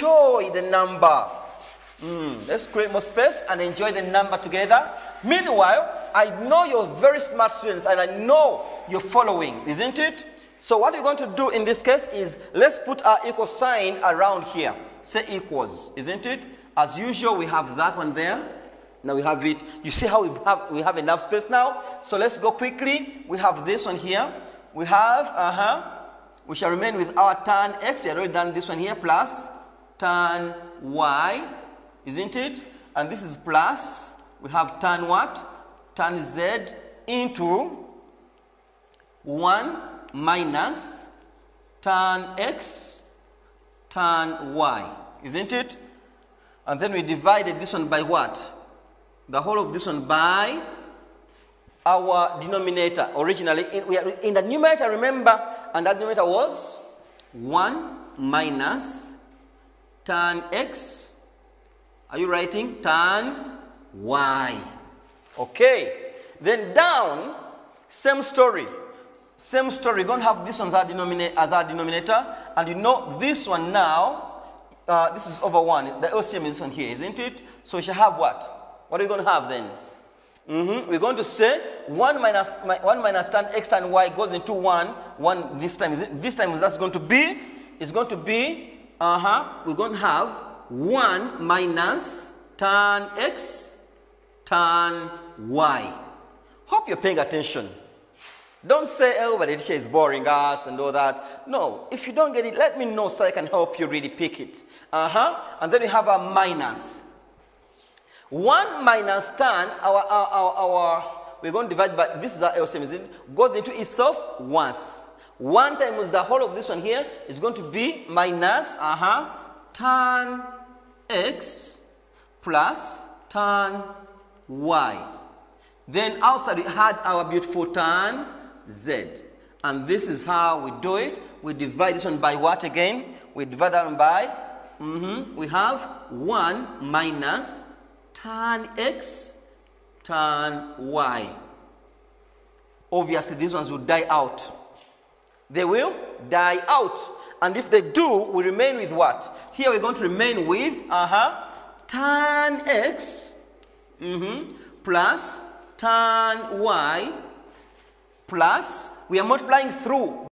enjoy the number. Mm, let's create more space and enjoy the number together. Meanwhile, I know you're very smart students and I know you're following, isn't it? So what we're going to do in this case is let's put our equal sign around here. Say equals, isn't it? As usual, we have that one there. Now we have it. You see how we have, we have enough space now? So let's go quickly. We have this one here. We have, uh-huh, we shall remain with our tan x. We have already done this one here, plus tan y, isn't it? And this is plus, we have tan what? Tan z into 1 minus tan x tan y, isn't it? And then we divided this one by what? The whole of this one by our denominator. Originally, in, we are in the numerator, remember, and that numerator was 1 minus tan x. Are you writing? Tan y. Okay. Then down, same story. Same story. We're going to have this one as our, denominator, as our denominator. And you know this one now, uh, this is over 1. The LCM is one here, isn't it? So we shall have what? What are we going to have then? Mm-hmm. We're going to say 1 minus, 1 minus tan x tan y goes into 1. 1 this time. Is it, this time that's going to be, it's going to be, uh-huh, we're going to have 1 minus tan x tan y. Hope you're paying attention. Don't say, oh, but the teacher is boring us and all that. No, if you don't get it, let me know so I can help you really pick it. Uh huh. And then we have a minus. 1 minus tan, our, our, our, our, we're going to divide by, this is our LCM, is it? Goes into itself once. 1 times the whole of this one here is going to be minus, uh huh, tan x plus tan y. Then outside we had our beautiful tan z. And this is how we do it. We divide this one by what again? We divide that one by, mm-hmm, we have 1 minus tan x tan y. Obviously, these ones will die out. They will die out. And if they do, we remain with what? Here we're going to remain with, uh-huh, tan x mm-hmm, plus tan y plus, we are multiplying through